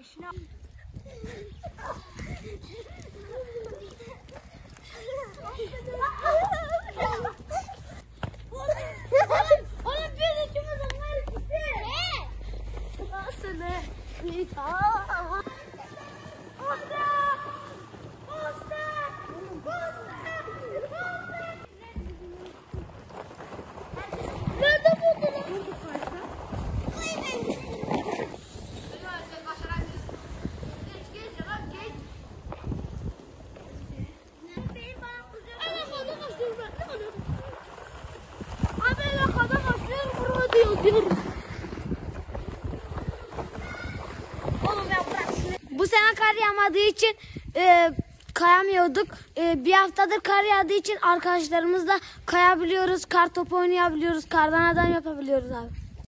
Eşine... Oğlum bir de Ne? Nasıl ne? Yağmadığı için e, kayamıyorduk. E, bir haftadır kar yağdığı için arkadaşlarımızla kayabiliyoruz. Kar topu oynayabiliyoruz. Kardan adam yapabiliyoruz abi.